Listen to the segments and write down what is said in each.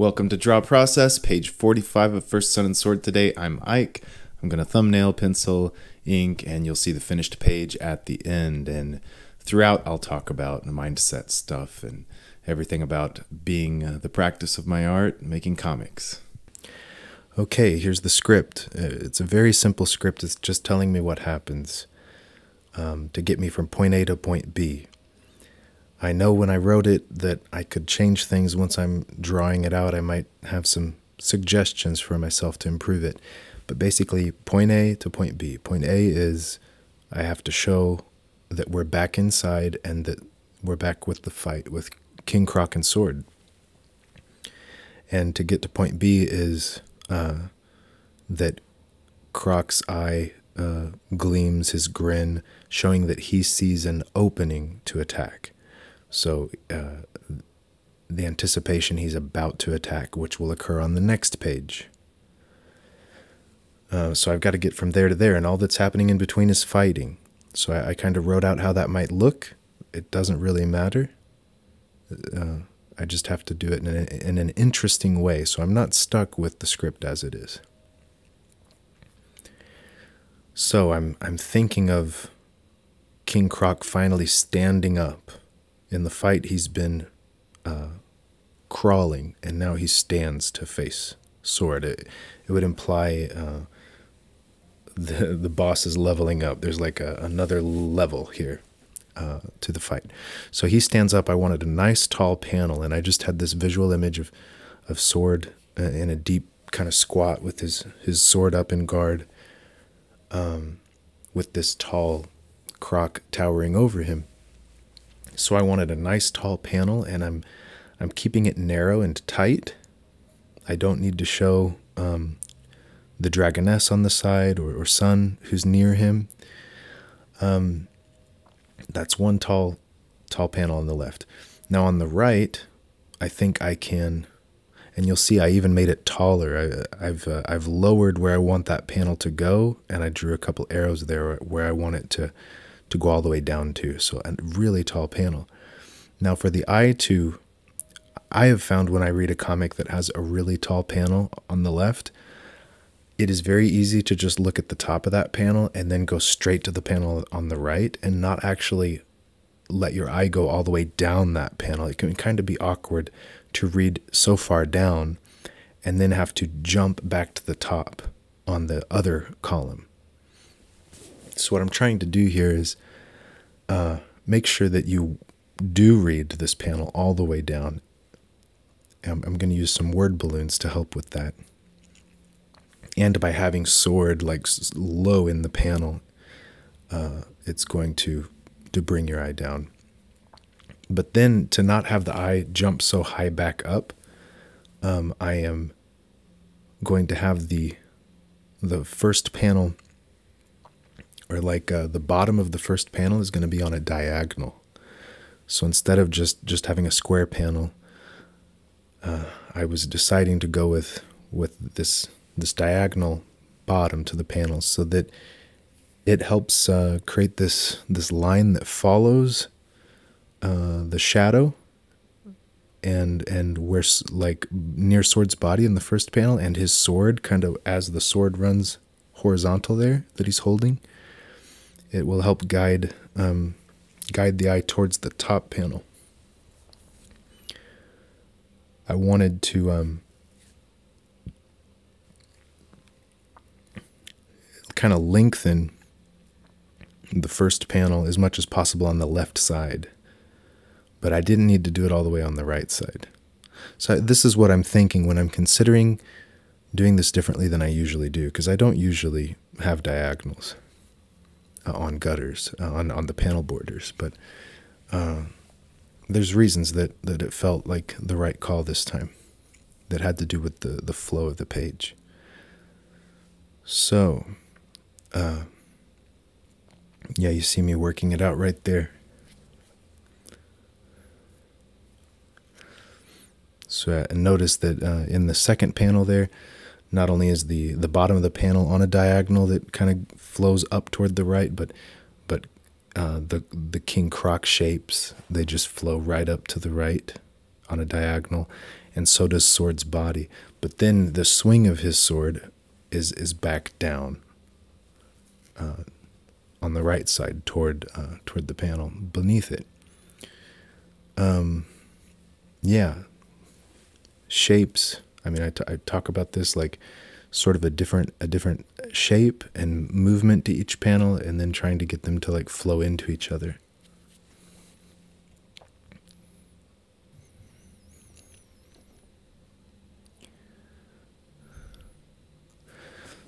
Welcome to Draw Process, page 45 of First Son and Sword today. I'm Ike. I'm going to thumbnail, pencil, ink, and you'll see the finished page at the end. And throughout, I'll talk about the mindset stuff and everything about being uh, the practice of my art, making comics. Okay, here's the script. Uh, it's a very simple script. It's just telling me what happens um, to get me from point A to point B. I know when I wrote it that I could change things once I'm drawing it out. I might have some suggestions for myself to improve it. But basically, point A to point B. Point A is I have to show that we're back inside and that we're back with the fight with King Croc and Sword. And to get to point B is uh, that Croc's eye uh, gleams his grin, showing that he sees an opening to attack. So uh, the anticipation he's about to attack, which will occur on the next page. Uh, so I've got to get from there to there, and all that's happening in between is fighting. So I, I kind of wrote out how that might look. It doesn't really matter. Uh, I just have to do it in, a, in an interesting way, so I'm not stuck with the script as it is. So I'm I'm thinking of King Croc finally standing up in the fight, he's been uh, crawling, and now he stands to face Sword. It, it would imply uh, the the boss is leveling up. There's like a, another level here uh, to the fight. So he stands up. I wanted a nice tall panel, and I just had this visual image of of Sword uh, in a deep kind of squat with his his sword up in guard, um, with this tall croc towering over him. So I wanted a nice tall panel and I'm I'm keeping it narrow and tight. I don't need to show um, the dragoness on the side or, or sun who's near him. Um, that's one tall tall panel on the left. Now on the right, I think I can, and you'll see I even made it taller. I, have uh, I've lowered where I want that panel to go, and I drew a couple arrows there where I want it to to go all the way down to. So a really tall panel. Now for the eye to, I have found when I read a comic that has a really tall panel on the left, it is very easy to just look at the top of that panel and then go straight to the panel on the right and not actually let your eye go all the way down that panel. It can kind of be awkward to read so far down and then have to jump back to the top on the other column. So what I'm trying to do here is uh, make sure that you do read this panel all the way down. I'm, I'm going to use some word balloons to help with that. And by having sword like low in the panel, uh, it's going to to bring your eye down. But then to not have the eye jump so high back up, um, I am going to have the the first panel or like uh, the bottom of the first panel is going to be on a diagonal. So instead of just just having a square panel, uh, I was deciding to go with with this this diagonal bottom to the panel so that it helps uh, create this this line that follows uh, the shadow and and where like near sword's body in the first panel and his sword kind of as the sword runs horizontal there that he's holding it will help guide um, guide the eye towards the top panel. I wanted to um, kind of lengthen the first panel as much as possible on the left side, but I didn't need to do it all the way on the right side. So this is what I'm thinking when I'm considering doing this differently than I usually do, because I don't usually have diagonals uh, on gutters uh, on on the panel borders, but uh, there's reasons that that it felt like the right call this time, that had to do with the the flow of the page. So, uh, yeah, you see me working it out right there. So uh, notice that uh, in the second panel there, not only is the the bottom of the panel on a diagonal that kind of flows up toward the right, but but uh, the the king croc shapes they just flow right up to the right on a diagonal, and so does Sword's body. But then the swing of his sword is is back down uh, on the right side toward uh, toward the panel beneath it. Um, yeah, shapes. I mean, I, talk about this like sort of a different a different shape and movement to each panel, and then trying to get them to like flow into each other.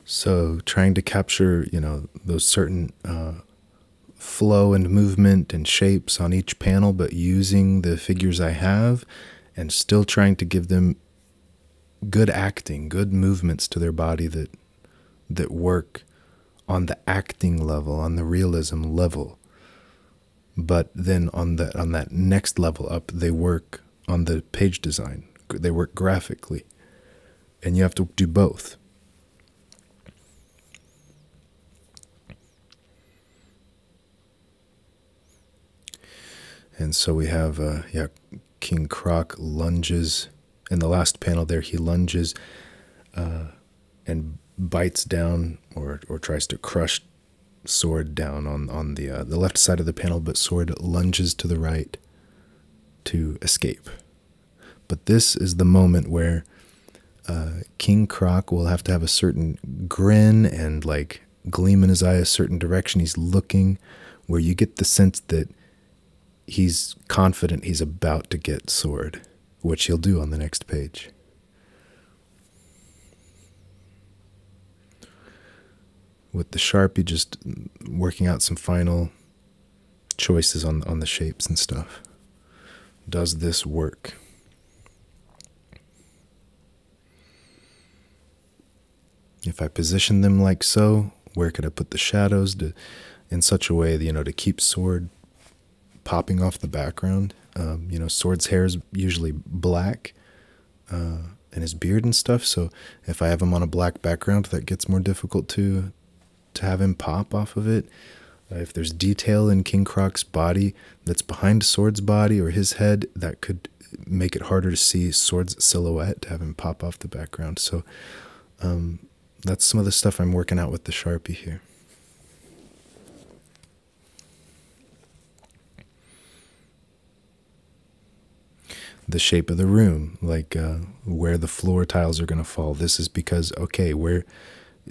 So trying to capture, you know, those certain uh, flow and movement and shapes on each panel, but using the figures I have and still trying to give them good acting, good movements to their body that that work on the acting level, on the realism level. But then on the on that next level up, they work on the page design. They work graphically. And you have to do both. And so we have, uh, yeah, King Croc lunges. In the last panel there, he lunges uh, and bites down or, or tries to crush Sword down on, on the, uh, the left side of the panel, but Sword lunges to the right to escape. But this is the moment where uh, King Croc will have to have a certain grin and like gleam in his eye, a certain direction he's looking, where you get the sense that he's confident he's about to get sword, which he'll do on the next page. With the Sharpie just working out some final choices on on the shapes and stuff. Does this work? If I position them like so, where could I put the shadows to, in such a way, that, you know, to keep sword popping off the background. Um, you know, Sword's hair is usually black, uh, and his beard and stuff. So if I have him on a black background, that gets more difficult to to have him pop off of it. Uh, if there's detail in King Croc's body that's behind Sword's body or his head, that could make it harder to see Sword's silhouette to have him pop off the background. So um, that's some of the stuff I'm working out with the Sharpie here. The shape of the room, like uh, where the floor tiles are going to fall. This is because, okay, where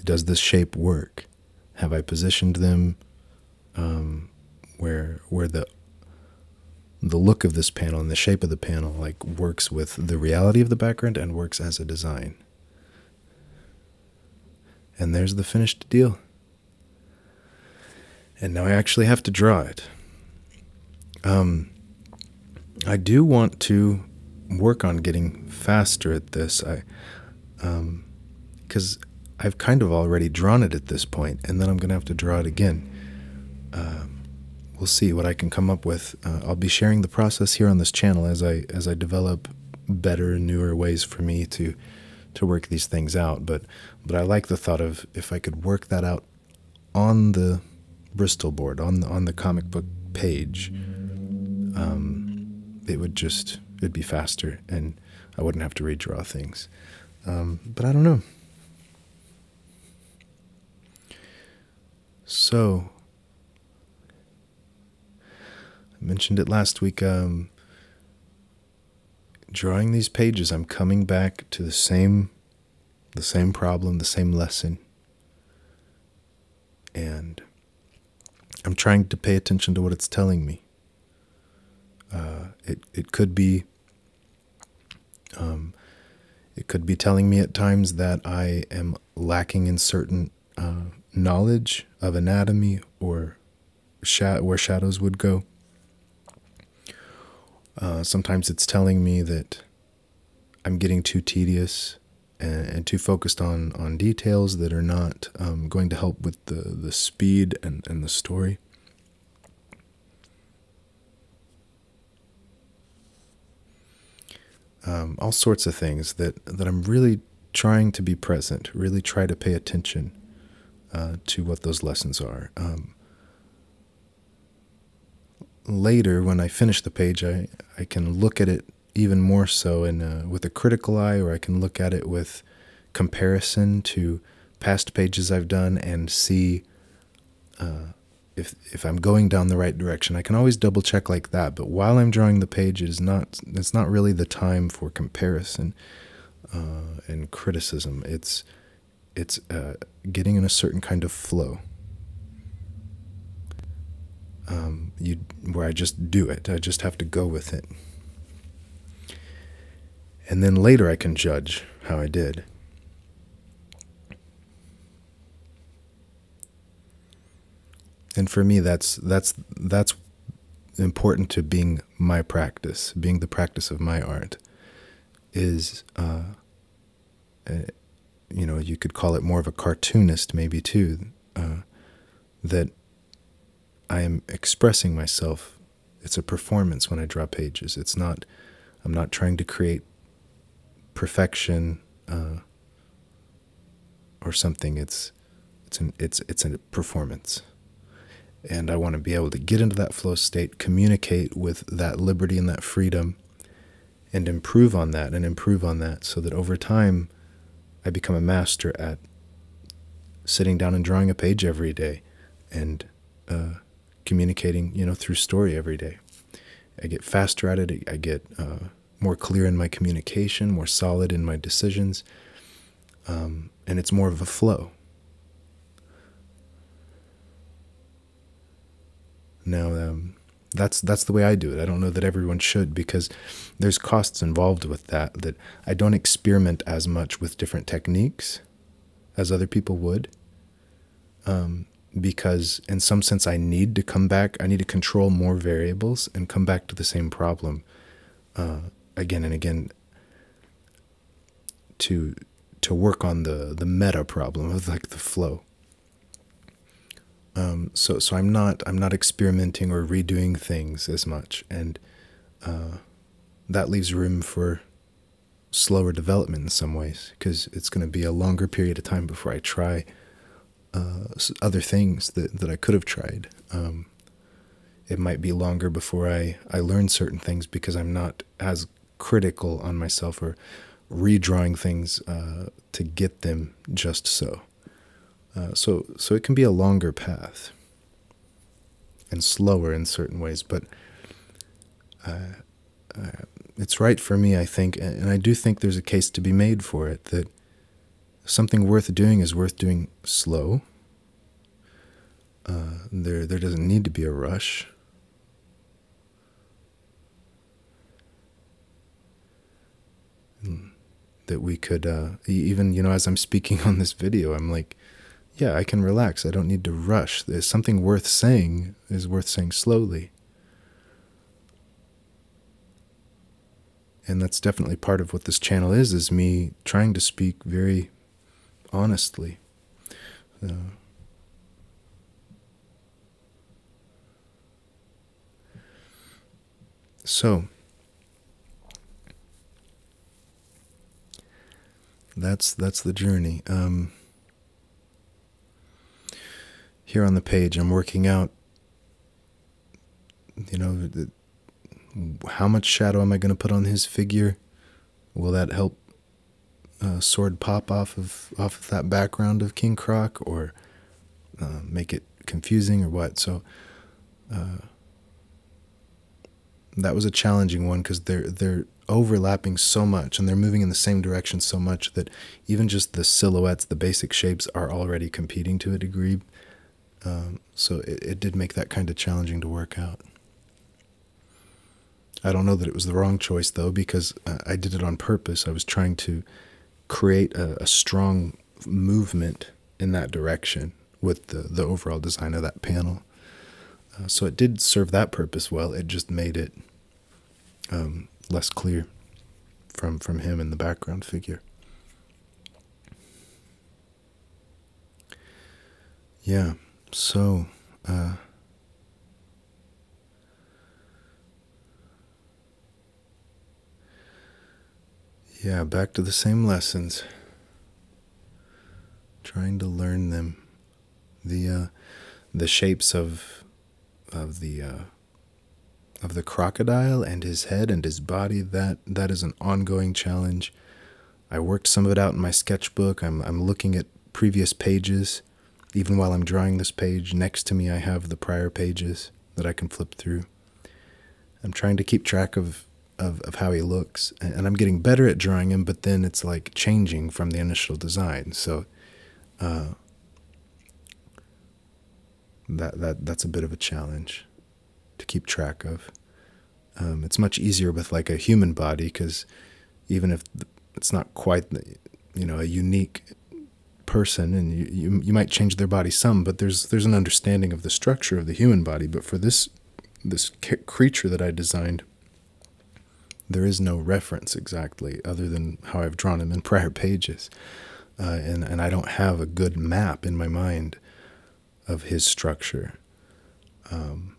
does this shape work? Have I positioned them um, where where the the look of this panel and the shape of the panel like works with the reality of the background and works as a design? And there's the finished deal. And now I actually have to draw it. Um, I do want to work on getting faster at this. I, um, because I've kind of already drawn it at this point, and then I'm gonna have to draw it again. Uh, we'll see what I can come up with. Uh, I'll be sharing the process here on this channel as I as I develop better, newer ways for me to to work these things out. But but I like the thought of if I could work that out on the Bristol board on the on the comic book page. Um, it would just it'd be faster and I wouldn't have to redraw things. Um, but I don't know. So I mentioned it last week. Um, drawing these pages, I'm coming back to the same, the same problem, the same lesson, and I'm trying to pay attention to what it's telling me. Uh, it it could be um, it could be telling me at times that I am lacking in certain uh, knowledge of anatomy or where shadows would go. Uh, sometimes it's telling me that I'm getting too tedious and, and too focused on, on details that are not um, going to help with the, the speed and, and the story. Um, all sorts of things that, that I'm really trying to be present, really try to pay attention uh, to what those lessons are. Um, later, when I finish the page, I, I can look at it even more so in a, with a critical eye, or I can look at it with comparison to past pages I've done and see uh, if if I'm going down the right direction. I can always double check like that. But while I'm drawing the page, it is not it's not really the time for comparison uh, and criticism. It's it's uh, getting in a certain kind of flow. Um, you where I just do it. I just have to go with it. And then later I can judge how I did. And for me that's that's that's important to being my practice, being the practice of my art is uh, uh, you know, you could call it more of a cartoonist maybe too, uh, that I am expressing myself. It's a performance when I draw pages. It's not, I'm not trying to create perfection uh, or something. It's, it's an, it's, it's a performance. And I want to be able to get into that flow state, communicate with that liberty and that freedom, and improve on that and improve on that so that over time, I become a master at sitting down and drawing a page every day and uh, communicating, you know, through story every day. I get faster at it. I get uh, more clear in my communication, more solid in my decisions, um, and it's more of a flow. Now, um, that's that's the way I do it. I don't know that everyone should because there's costs involved with that that I don't experiment as much with different techniques as other people would. Um, because in some sense I need to come back, I need to control more variables and come back to the same problem uh, again and again to to work on the the meta problem of like the flow. Um, so so I'm not I'm not experimenting or redoing things as much, and uh, that leaves room for slower development in some ways because it's going to be a longer period of time before I try uh, other things that, that I could have tried. Um, it might be longer before I, I learn certain things because I'm not as critical on myself or redrawing things uh, to get them just so. Uh, so, so it can be a longer path and slower in certain ways, but uh, uh, it's right for me, I think, and I do think there's a case to be made for it that something worth doing is worth doing slow. Uh, there, there doesn't need to be a rush. That we could, uh, even you know, as I'm speaking on this video, I'm like, yeah, I can relax. I don't need to rush. There's something worth saying is worth saying slowly. And that's definitely part of what this channel is, is me trying to speak very honestly. Uh, so, that's that's the journey. Um, here on the page, I'm working out, you know, the, how much shadow am I going to put on his figure? Will that help uh, sword pop off of off of that background of King Croc, or uh, make it confusing, or what? So uh, that was a challenging one because they're they're overlapping so much and they're moving in the same direction so much that even just the silhouettes, the basic shapes, are already competing to a degree. Um, so it, it did make that kind of challenging to work out. I don't know that it was the wrong choice though, because uh, I did it on purpose. I was trying to create a, a strong movement in that direction with the, the overall design of that panel. Uh, so it did serve that purpose well. It just made it um, less clear from from him in the background figure. Yeah. So, uh, yeah, back to the same lessons. Trying to learn them, the uh, the shapes of of the uh, of the crocodile and his head and his body that that is an ongoing challenge. I worked some of it out in my sketchbook. I'm I'm looking at previous pages even while I'm drawing this page. Next to me I have the prior pages that I can flip through. I'm trying to keep track of of, of how he looks and I'm getting better at drawing him, but then it's like changing from the initial design. So uh, that that that's a bit of a challenge to keep track of. Um, it's much easier with like a human body because even if it's not quite you know a unique person and you, you, you might change their body some but there's there's an understanding of the structure of the human body. But for this this creature that I designed there is no reference exactly other than how I've drawn him in prior pages. Uh, and and I don't have a good map in my mind of his structure. Um,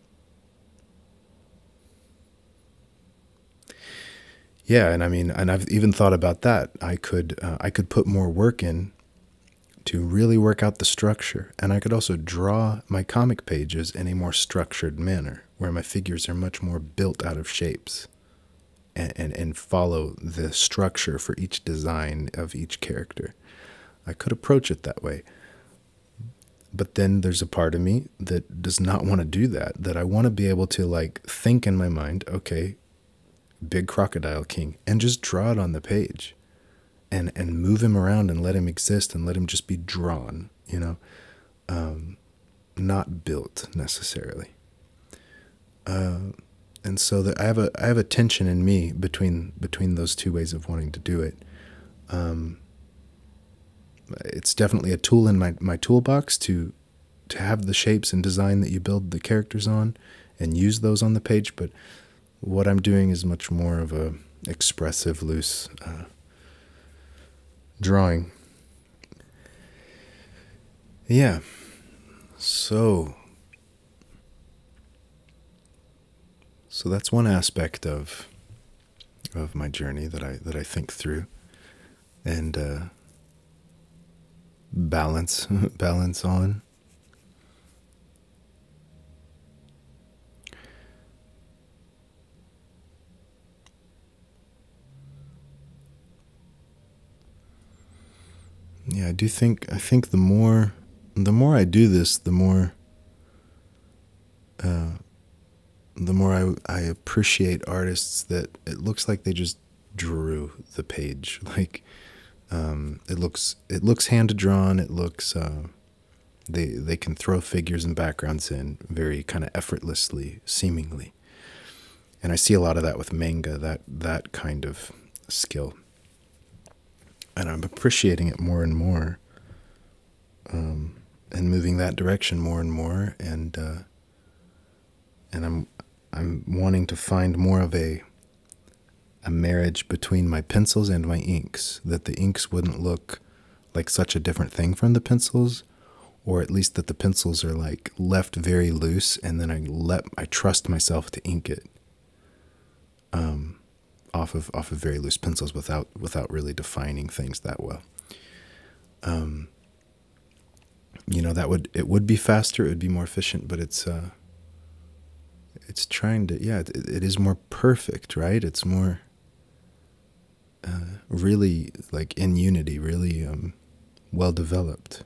Yeah, and I mean, and I've even thought about that. I could uh, I could put more work in to really work out the structure, and I could also draw my comic pages in a more structured manner, where my figures are much more built out of shapes, and and, and follow the structure for each design of each character. I could approach it that way. But then there's a part of me that does not want to do that. That I want to be able to like think in my mind, okay, big crocodile king and just draw it on the page and and move him around and let him exist and let him just be drawn you know? Um, not built necessarily. Uh, and so that I have a I have a tension in me between between those two ways of wanting to do it. Um, it's definitely a tool in my, my toolbox to to have the shapes and design that you build the characters on and use those on the page but what I'm doing is much more of a expressive, loose uh, drawing. Yeah. So so that's one aspect of of my journey that I that I think through and uh, balance balance on. yeah, I do think I think the more the more I do this, the more uh, the more I I appreciate artists that it looks like they just drew the page. Like um, it looks it looks hand drawn. It looks uh, they they can throw figures and backgrounds in very kind of effortlessly, seemingly. And I see a lot of that with manga. That that kind of skill and I'm appreciating it more and more, um, and moving that direction more and more, and uh, and I'm I'm wanting to find more of a a marriage between my pencils and my inks, that the inks wouldn't look like such a different thing from the pencils, or at least that the pencils are like left very loose, and then I let I trust myself to ink it. Um, off of off of very loose pencils without without really defining things that well. Um, you know that would it would be faster, it would be more efficient, but it's uh, it's trying to yeah, it, it is more perfect, right? It's more uh, really like in unity, really um, well developed,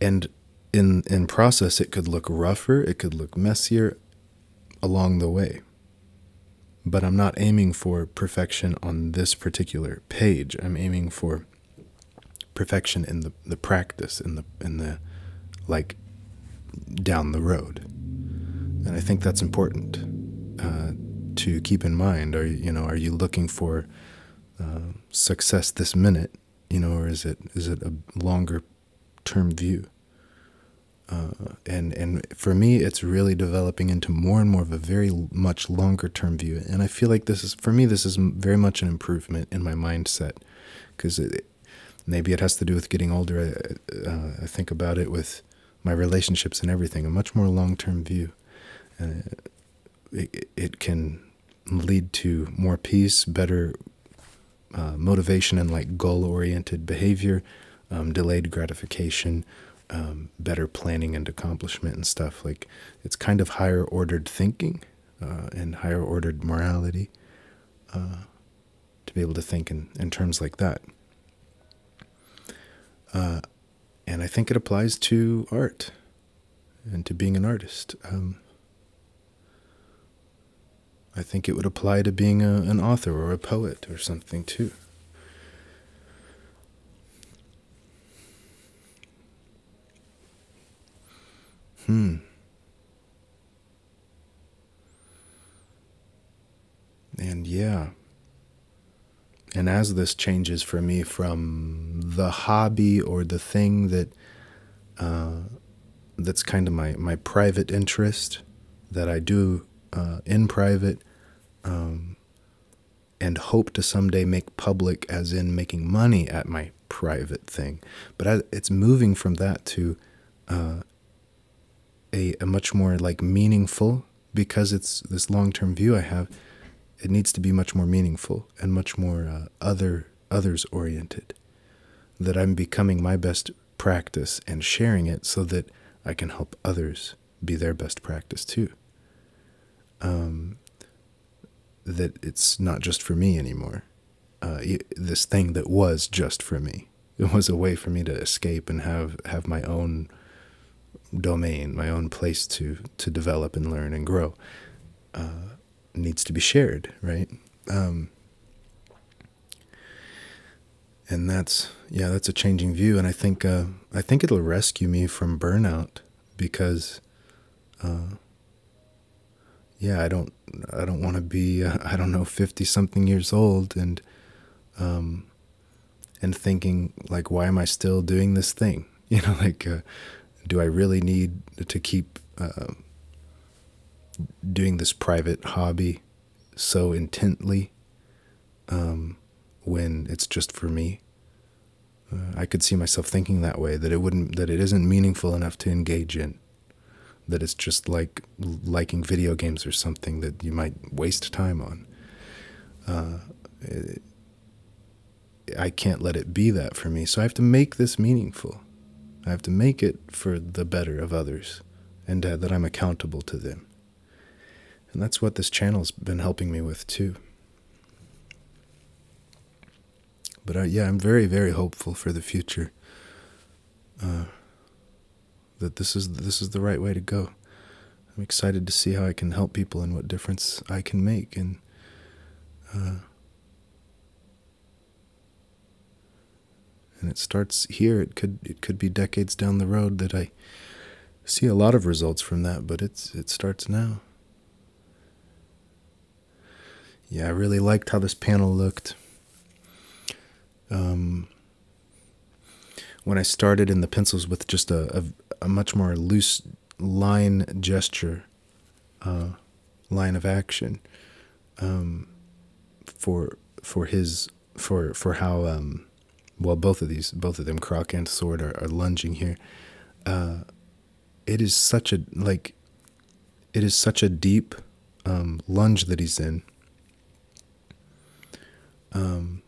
and in in process, it could look rougher, it could look messier along the way but I'm not aiming for perfection on this particular page. I'm aiming for perfection in the, the practice, in the in the like down the road. And I think that's important uh, to keep in mind. Are you know are you looking for uh, success this minute, you know, or is it is it a longer term view? Uh, and and for me, it's really developing into more and more of a very much longer term view. And I feel like this is for me, this is very much an improvement in my mindset because maybe it has to do with getting older. I, uh, I, think about it with my relationships and everything. A much more long term view. Uh, it, it can lead to more peace, better uh, motivation, and like goal oriented behavior, um, delayed gratification um, better planning and accomplishment and stuff. Like it's kind of higher ordered thinking, uh, and higher ordered morality uh, to be able to think in, in terms like that. Uh, and I think it applies to art and to being an artist. Um, I think it would apply to being a, an author or a poet or something too. Hmm. And yeah. And as this changes for me from the hobby or the thing that uh, that's kind of my, my private interest that I do uh, in private um, and hope to someday make public, as in making money at my private thing. But I, it's moving from that to uh, a, a much more like meaningful because it's this long term view I have. It needs to be much more meaningful and much more uh, other others oriented. That I'm becoming my best practice and sharing it so that I can help others be their best practice too. Um, that it's not just for me anymore. Uh, this thing that was just for me. It was a way for me to escape and have, have my own domain, my own place to to develop and learn and grow, uh, needs to be shared, right? Um, and that's yeah, that's a changing view, and I think uh, I think it'll rescue me from burnout because, uh, yeah, I don't I don't want to be uh, I don't know fifty something years old and um, and thinking like why am I still doing this thing? You know, like uh, do I really need to keep uh, doing this private hobby so intently um, when it's just for me? Uh, I could see myself thinking that way that it wouldn't that it isn't meaningful enough to engage in that it's just like liking video games or something that you might waste time on. Uh, it, I can't let it be that for me, so I have to make this meaningful. I have to make it for the better of others and uh, that I'm accountable to them. And that's what this channel's been helping me with too. But uh, yeah, I'm very, very hopeful for the future. Uh, that this is this is the right way to go. I'm excited to see how I can help people and what difference I can make. And uh, and it starts here. It could it could be decades down the road that I see a lot of results from that, but it's it starts now. Yeah, I really liked how this panel looked. Um, when I started in the pencils with just a, a, a much more loose line gesture, uh, line of action, um, for for his for for how um, well, both of these, both of them, Croc and Sword, are, are lunging here. Uh, it is such a like, it is such a deep um, lunge that he's in. Um,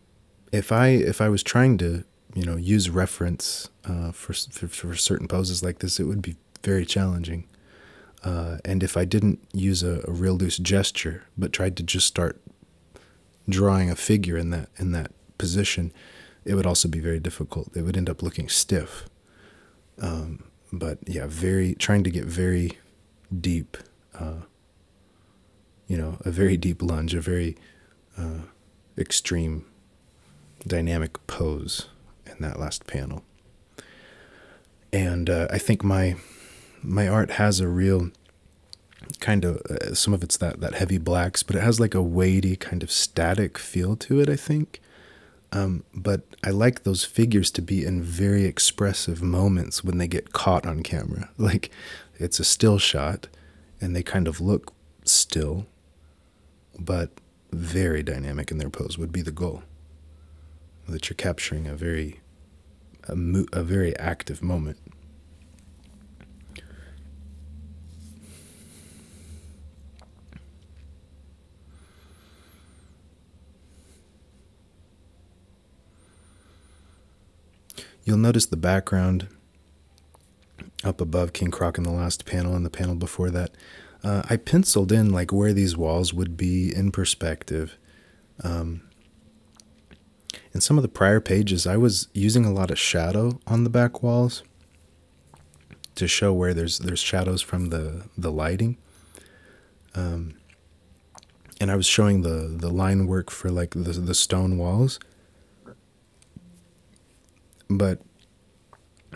if I if I was trying to you know use reference uh, for, for, for certain poses like this, it would be very challenging. Uh, and if I didn't use a, a real loose gesture, but tried to just start drawing a figure in that in that position, it would also be very difficult. It would end up looking stiff. Um, but yeah, very trying to get very deep, uh, you know, a very deep lunge, a very uh, extreme dynamic pose in that last panel. And uh, I think my my art has a real kind of uh, some of it's that that heavy blacks, but it has like a weighty kind of static feel to it. I think um, but I like those figures to be in very expressive moments when they get caught on camera. Like it's a still shot and they kind of look still, but very dynamic in their pose would be the goal. That you're capturing a very, a, a very active moment. You'll notice the background up above King Croc in the last panel and the panel before that. uh, I penciled in like where these walls would be in perspective. Um, in some of the prior pages, I was using a lot of shadow on the back walls to show where there's there's shadows from the the lighting. Um, and I was showing the the line work for like the the stone walls. But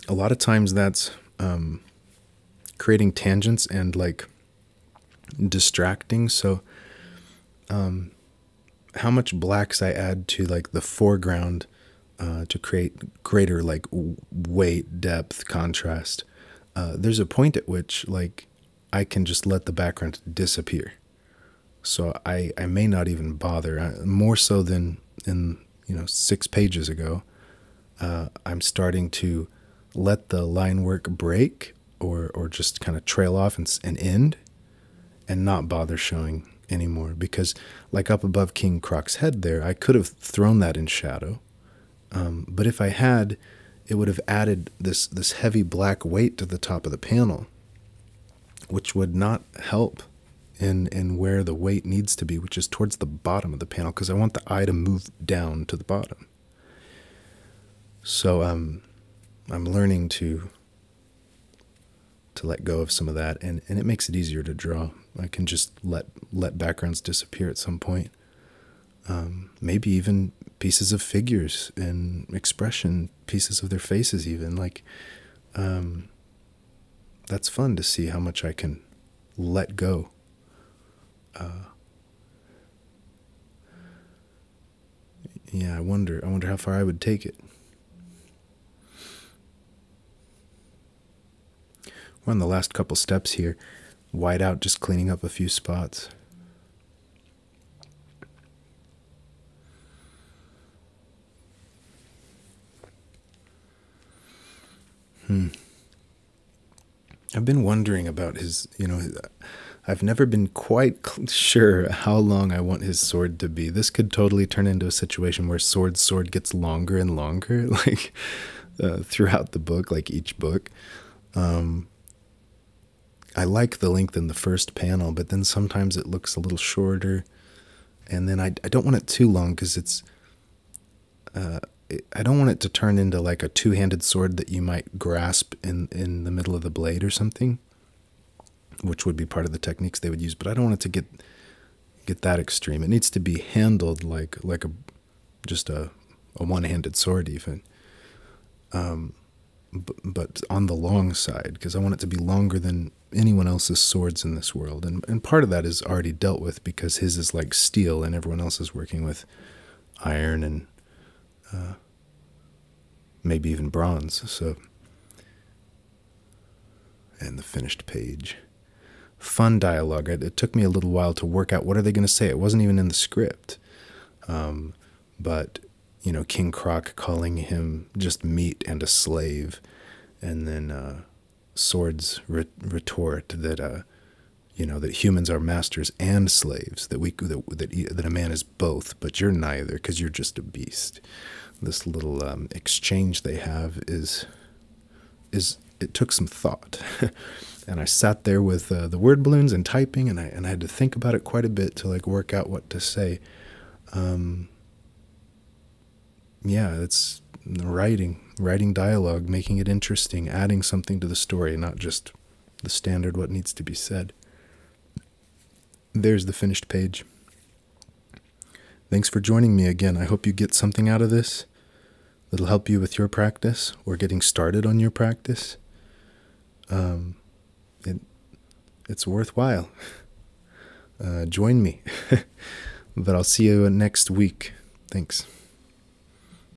a lot of times that's um, creating tangents and like distracting. So, um, how much blacks I add to like the foreground uh, to create greater like weight, depth, contrast. Uh, there's a point at which like I can just let the background disappear. So I, I may not even bother. I, more so than in you know six pages ago, uh, I'm starting to let the line work break or or just kind of trail off and, and end, and not bother showing anymore. Because like up above King Croc's head there, I could have thrown that in shadow, um, but if I had, it would have added this this heavy black weight to the top of the panel, which would not help in in where the weight needs to be, which is towards the bottom of the panel, because I want the eye to move down to the bottom. So um, I'm learning to to let go of some of that, and, and it makes it easier to draw. I can just let let backgrounds disappear at some point. Um, maybe even pieces of figures and expression, pieces of their faces, even like. Um, that's fun to see how much I can let go uh, yeah, I wonder. I wonder how far I would take it. We're on the last couple steps here. White out, just cleaning up a few spots. Hmm. I've been wondering about his, you know, I've never been quite sure how long I want his sword to be. This could totally turn into a situation where sword sword gets longer and longer, like uh, throughout the book, like each book. Um, I like the length in the first panel, but then sometimes it looks a little shorter. And then I, I don't want it too long because it's. Uh, I don't want it to turn into like a two handed sword that you might grasp in, in the middle of the blade or something which would be part of the techniques they would use. But I don't want it to get get that extreme. It needs to be handled like like a just a a one handed sword even. Um, but, but on the long side because I want it to be longer than anyone else's swords in this world, and and part of that is already dealt with because his is like steel and everyone else is working with iron and uh, maybe even bronze. So and the finished page fun dialogue. It, it, took me a little while to work out what are they going to say. It wasn't even in the script, um, but you know, King Croc calling him just meat and a slave, and then uh, Sword's re- retort that uh, you know that humans are masters and slaves. That we that that, that a man is both, but you're neither because you're just a beast. This little um, exchange they have is is it took some thought. and I sat there with uh, the word balloons and typing, and I and I had to think about it quite a bit to like work out what to say. Um, yeah, it's writing, writing dialogue, making it interesting, adding something to the story, not just the standard what needs to be said. There's the finished page. Thanks for joining me again. I hope you get something out of this that'll help you with your practice or getting started on your practice. Um, it it's worthwhile. Uh, join me. but I'll see you next week. Thanks.